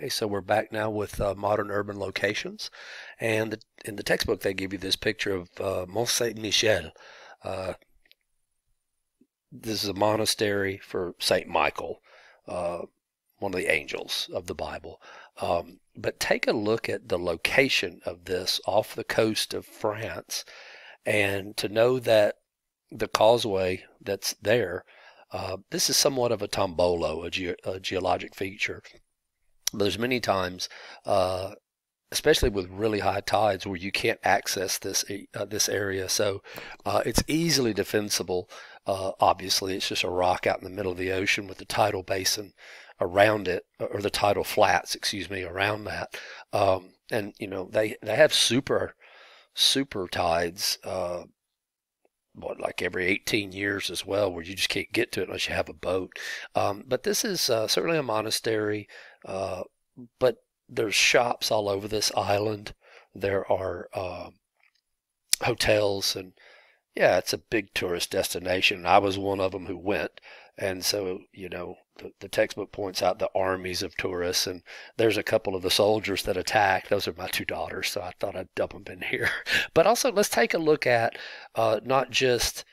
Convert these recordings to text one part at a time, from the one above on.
Okay, so we're back now with uh, modern urban locations, and the, in the textbook they give you this picture of uh, Mont Saint Michel. Uh, this is a monastery for Saint Michael, uh, one of the angels of the Bible. Um, but take a look at the location of this off the coast of France, and to know that the causeway that's there, uh, this is somewhat of a tombolo, a, ge- a geologic feature. There's many times, uh, especially with really high tides, where you can't access this uh, this area. So uh, it's easily defensible. Uh, obviously, it's just a rock out in the middle of the ocean with the tidal basin around it, or the tidal flats, excuse me, around that. Um, and you know they they have super super tides. What like every 18 years as well, where you just can't get to it unless you have a boat. Um, but this is uh, certainly a monastery. Uh, but there's shops all over this island. There are uh, hotels, and yeah, it's a big tourist destination. I was one of them who went, and so you know the, the textbook points out the armies of tourists, and there's a couple of the soldiers that attack. Those are my two daughters, so I thought I'd dump them in here. But also, let's take a look at uh, not just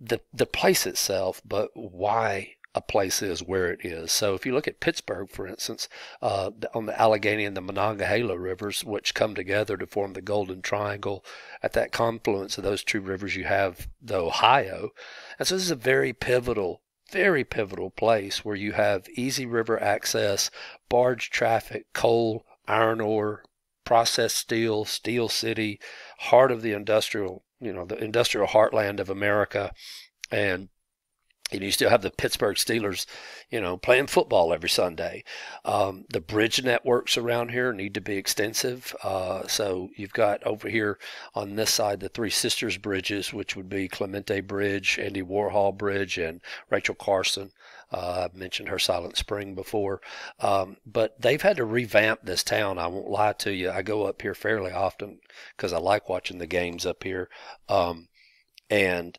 the the place itself, but why a place is where it is. So if you look at Pittsburgh, for instance, uh, on the Allegheny and the Monongahela rivers, which come together to form the Golden Triangle, at that confluence of those two rivers, you have the Ohio. And so this is a very pivotal, very pivotal place where you have easy river access, barge traffic, coal, iron ore, processed steel, steel city, heart of the industrial, you know, the industrial heartland of America. And and you still have the Pittsburgh Steelers, you know, playing football every Sunday. Um, the bridge networks around here need to be extensive. Uh, so you've got over here on this side the Three Sisters bridges, which would be Clemente Bridge, Andy Warhol Bridge, and Rachel Carson. Uh, I've mentioned her Silent Spring before, um, but they've had to revamp this town. I won't lie to you. I go up here fairly often because I like watching the games up here, um, and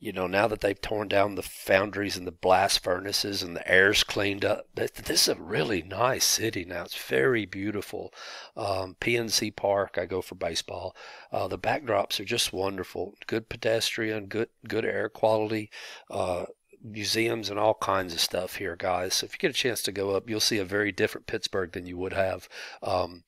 you know, now that they've torn down the foundries and the blast furnaces and the air's cleaned up, this is a really nice city now. It's very beautiful. Um, PNC Park, I go for baseball. Uh, the backdrops are just wonderful. Good pedestrian, good good air quality. Uh, museums and all kinds of stuff here, guys. So if you get a chance to go up, you'll see a very different Pittsburgh than you would have um,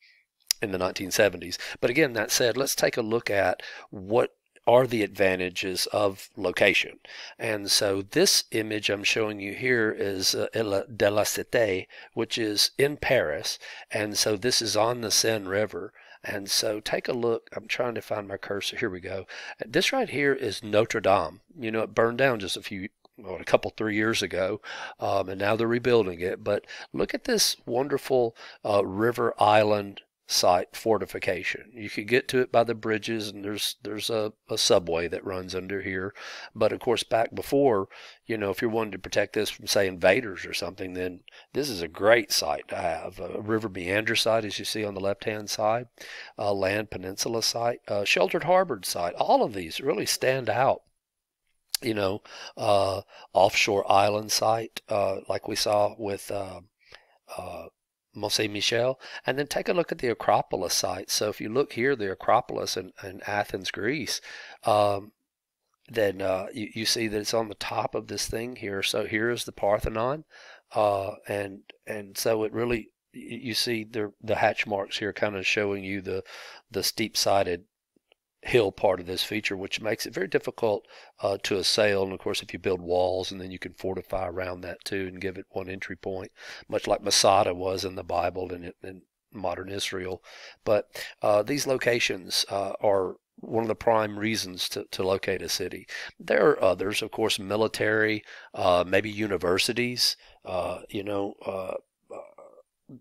in the 1970s. But again, that said, let's take a look at what are the advantages of location. And so this image I'm showing you here is uh, de la Cité, which is in Paris. And so this is on the Seine River. And so take a look. I'm trying to find my cursor. Here we go. This right here is Notre Dame. You know, it burned down just a few well, a couple three years ago, um, and now they're rebuilding it. But look at this wonderful uh, river island site fortification. You could get to it by the bridges, and there's there's a, a subway that runs under here. But of course, back before, you know, if you're wanting to protect this from say invaders or something, then this is a great site to have. A river meander site, as you see on the left hand side, a land peninsula site, a sheltered harbor site. All of these really stand out you know, uh, offshore island site, uh, like we saw with uh, uh Mont Saint Michel, and then take a look at the Acropolis site. So if you look here, the Acropolis in, in Athens, Greece, um, then uh, you, you see that it's on the top of this thing here. So here is the Parthenon, uh, and and so it really you see the the hatch marks here, kind of showing you the the steep sided hill part of this feature, which makes it very difficult uh, to assail. And of course, if you build walls and then you can fortify around that too and give it one entry point, much like Masada was in the Bible and in modern Israel. But uh, these locations uh, are one of the prime reasons to, to locate a city. There are others, of course, military, uh, maybe universities, uh, you know, uh,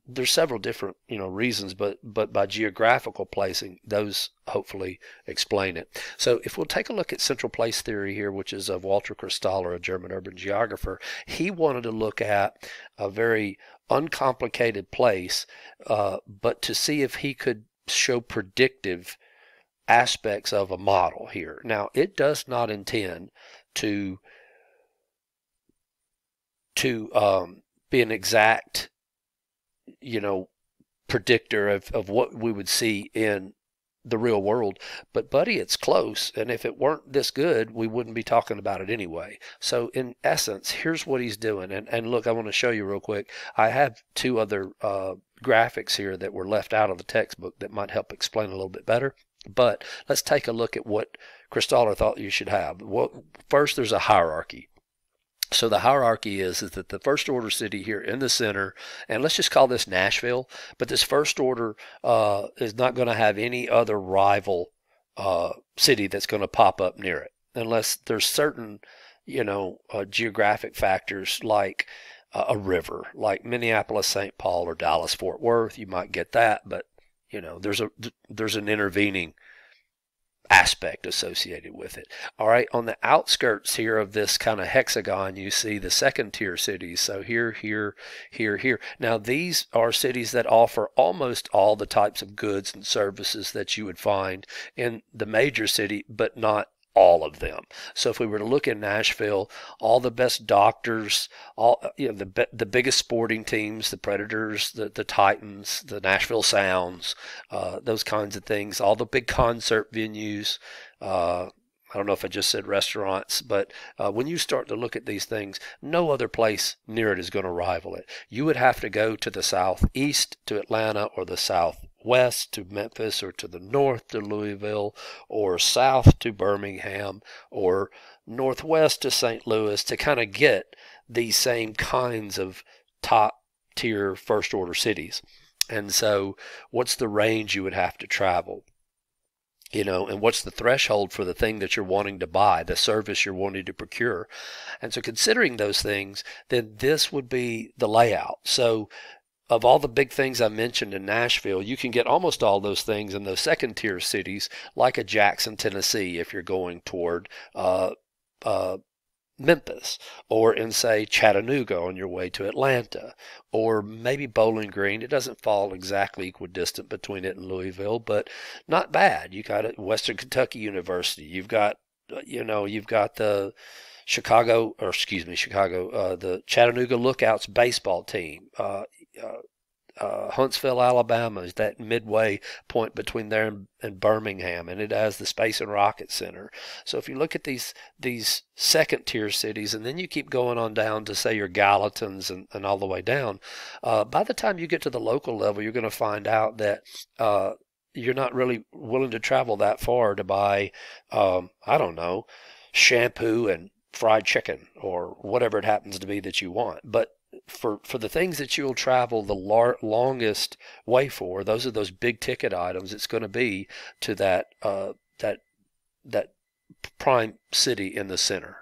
there's several different you know reasons but but by geographical placing those hopefully explain it. So if we'll take a look at central place theory here which is of walter christaller a german urban geographer he wanted to look at a very uncomplicated place uh, but to see if he could show predictive aspects of a model here. Now it does not intend to to um, be an exact you know, predictor of, of what we would see in the real world. But, buddy, it's close. And if it weren't this good, we wouldn't be talking about it anyway. So, in essence, here's what he's doing. And, and look, I want to show you real quick. I have two other uh, graphics here that were left out of the textbook that might help explain a little bit better. But let's take a look at what Christaller thought you should have. Well, first, there's a hierarchy. So the hierarchy is, is that the first order city here in the center, and let's just call this Nashville, but this first order uh, is not going to have any other rival uh, city that's going to pop up near it, unless there's certain, you know, uh, geographic factors like a river, like Minneapolis, St. Paul, or Dallas, Fort Worth. You might get that, but you know, there's a there's an intervening aspect associated with it. All right, on the outskirts here of this kind of hexagon, you see the second tier cities. So here, here, here, here. Now, these are cities that offer almost all the types of goods and services that you would find in the major city, but not all of them. So if we were to look in Nashville, all the best doctors, all you know, the the biggest sporting teams, the Predators, the the Titans, the Nashville Sounds, uh, those kinds of things, all the big concert venues. Uh, I don't know if I just said restaurants, but uh, when you start to look at these things, no other place near it is going to rival it. You would have to go to the southeast to Atlanta or the south west to Memphis or to the north to Louisville or south to Birmingham or northwest to St. Louis to kind of get these same kinds of top tier first order cities. And so, what's the range you would have to travel? You know, and what's the threshold for the thing that you're wanting to buy, the service you're wanting to procure? And so, considering those things, then this would be the layout. So, of all the big things I mentioned in Nashville, you can get almost all those things in those second tier cities, like a Jackson, Tennessee, if you're going toward uh, uh, Memphis, or in, say, Chattanooga on your way to Atlanta, or maybe Bowling Green. It doesn't fall exactly equidistant between it and Louisville, but not bad. You got Western Kentucky University. You've got, uh, you know, you've got the Chicago, or excuse me, Chicago, uh, the Chattanooga Lookouts baseball team. Uh, uh, uh, Huntsville, Alabama is that midway point between there and, and, Birmingham, and it has the Space and Rocket Center. So if you look at these these second tier cities, and then you keep going on down to say your Gallatins and, and all the way down, uh, by the time you get to the local level, you're going to find out that uh, you're not really willing to travel that far to buy, um, I don't know, shampoo and fried chicken or whatever it happens to be that you want. But for for the things that you'll travel the lar- longest way for, those are those big ticket items. It's going to be to that uh, that that prime city in the center.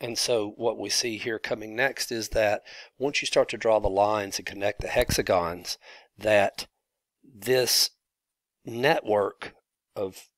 And so what we see here coming next is that once you start to draw the lines and connect the hexagons, that this network of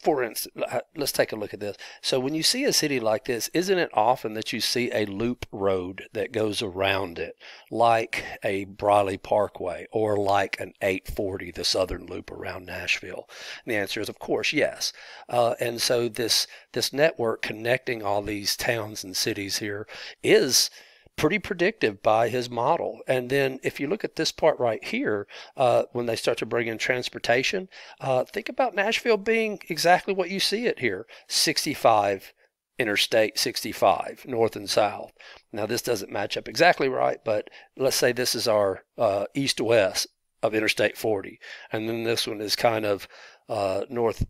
for instance, uh, let's take a look at this. So when you see a city like this, isn't it often that you see a loop road that goes around it, like a Briley Parkway or like an 840, the southern loop around Nashville? And the answer is, of course, yes. Uh, and so this this network connecting all these towns and cities here is pretty predictive by his model. And then if you look at this part right here, uh, when they start to bring in transportation, uh, think about Nashville being exactly what you see it here 65 Interstate 65, north and south. Now, this doesn't match up exactly right, but let's say this is our uh, east west of Interstate 40. And then this one is kind of uh, north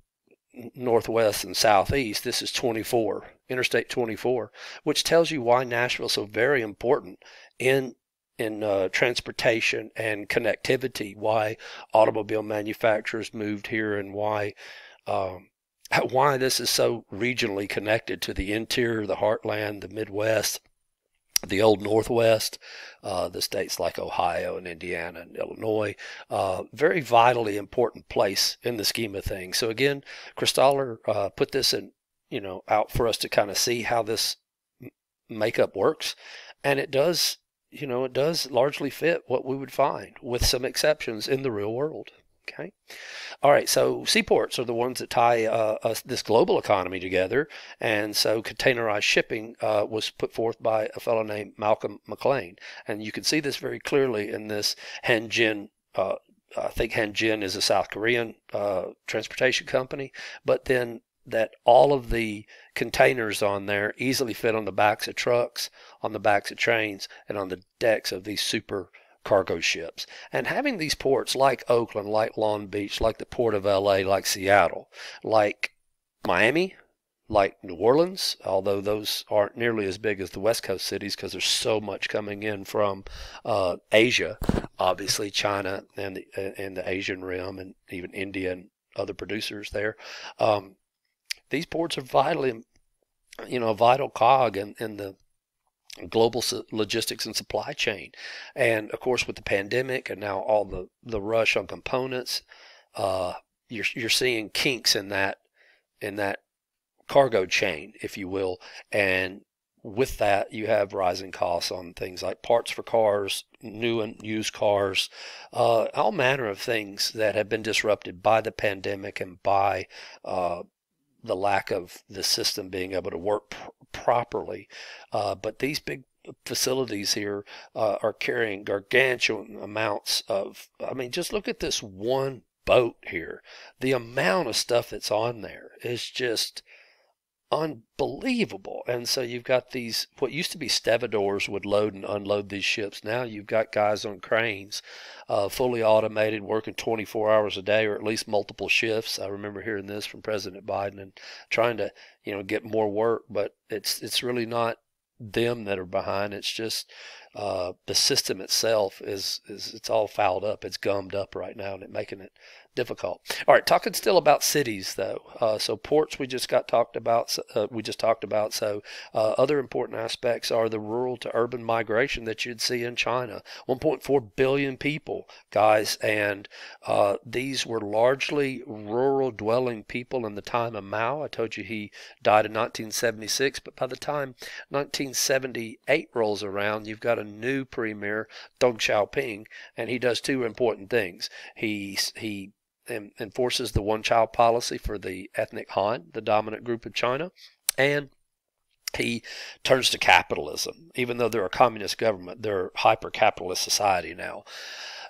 northwest and southeast. This is 24, Interstate 24, which tells you why Nashville is so very important in in uh, transportation and connectivity. Why automobile manufacturers moved here and why. Um, why this is so regionally connected to the interior, the heartland, the Midwest, the old Northwest, uh, the states like Ohio and Indiana and Illinois, uh, very vitally important place in the scheme of things. So again, Christaller uh, put this in, you know, out for us to kind of see how this makeup works, and it does, you know, it does largely fit what we would find, with some exceptions in the real world. Okay. All right. So seaports are the ones that tie uh, us, this global economy together. And so containerized shipping uh, was put forth by a fellow named Malcolm McLean. And you can see this very clearly in this Hanjin. Uh, I think Hanjin is a South Korean uh, transportation company. But then that all of the containers on there easily fit on the backs of trucks, on the backs of trains, and on the decks of these super cargo ships. And having these ports like Oakland, like Long Beach, like the Port of LA, like Seattle, like Miami, like New Orleans, although those aren't nearly as big as the West Coast cities because there's so much coming in from uh, Asia, obviously China and the, and the Asian rim, and even India and other producers there. Um, these ports are vitally, you know, a vital cog in, in the global logistics and supply chain. And of course, with the pandemic and now all the, the rush on components, uh, you're, you're seeing kinks in that, in that cargo chain, if you will. And with that, you have rising costs on things like parts for cars, new and used cars, uh, all manner of things that have been disrupted by the pandemic and by uh, the lack of the system being able to work properly. Uh, but these big facilities here uh, are carrying gargantuan amounts of, I mean, just look at this one boat here. The amount of stuff that's on there is just unbelievable. And so you've got these, what used to be stevedores would load and unload these ships. Now you've got guys on cranes, uh, fully automated, working 24 hours a day or at least multiple shifts. I remember hearing this from President Biden and trying to, you know, get more work, but it's, it's really not them that are behind. It's just uh, the system itself is, is it's all fouled up. It's gummed up right now and it making it difficult. All right, talking still about cities though. Uh, so ports we just got talked about. Uh, we just talked about. So uh, other important aspects are the rural to urban migration that you'd see in China. 1.4 billion people, guys, and uh, these were largely rural dwelling people in the time of Mao. I told you he died in 1976, but by the time 1978 rolls around, you've got a new premier, Deng Xiaoping, and he does two important things. He he enforces the one child policy for the ethnic Han, the dominant group of China, and he turns to capitalism. Even though they're a communist government, they're hyper capitalist society now.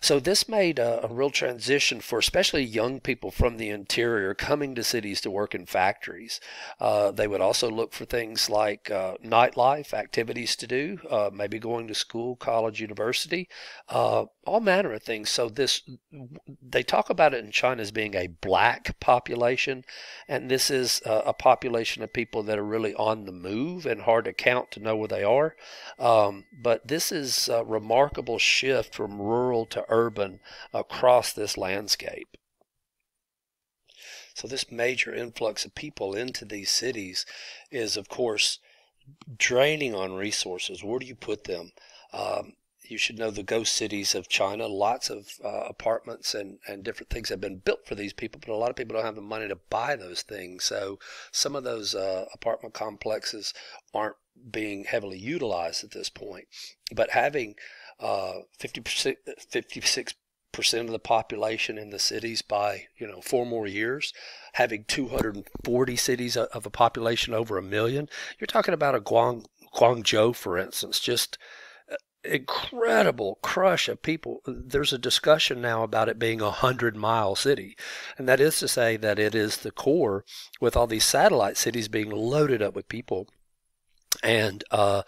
So this made a, a, real transition for especially young people from the interior coming to cities to work in factories. Uh, they would also look for things like uh, nightlife, activities to do, uh, maybe going to school, college, university, uh, all manner of things. So this, they talk about it in China as being a black population, and this is a, population of people that are really on the move and hard to count to know where they are. Um, but this is a remarkable shift from rural to across this landscape. So, this major influx of people into these cities is, of course, draining on resources. Where do you put them? Um, you should know the ghost cities of China. Lots of uh, apartments and, and different things have been built for these people, but a lot of people don't have the money to buy those things. So some of those uh, apartment complexes aren't being heavily utilized at this point. But having uh, 50%, 56 percent of the population in the cities by you know four more years having 240 cities of a population over a million you're talking about a Guang, guangzhou for instance just incredible crush of people there's a discussion now about it being a hundred mile city and that is to say that it is the core with all these satellite cities being loaded up with people and uh,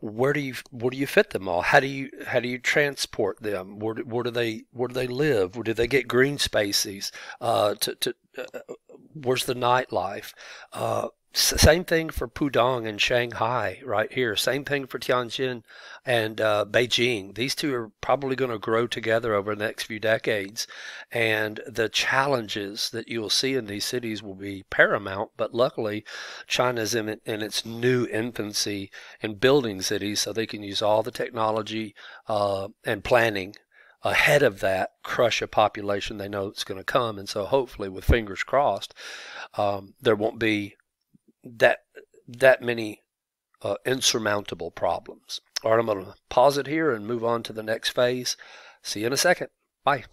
where do you where do you fit them all? How do you how do you transport them? Where do, where do they where do they live? Where do they get green spaces? Uh, to, to uh, uh where's the nightlife? Uh, same thing for Pudong and Shanghai right here. Same thing for Tianjin and uh, Beijing. These two are probably going to grow together over the next few decades. And the challenges that you will see in these cities will be paramount. But luckily, China's in, in its new infancy in building cities, so they can use all the technology uh, and planning ahead of that crush a population they know it's going to come. And so hopefully, with fingers crossed, um, there won't be that that many uh, insurmountable problems. All right, I'm going to pause it here and move on to the next phase. See you in a second. Bye.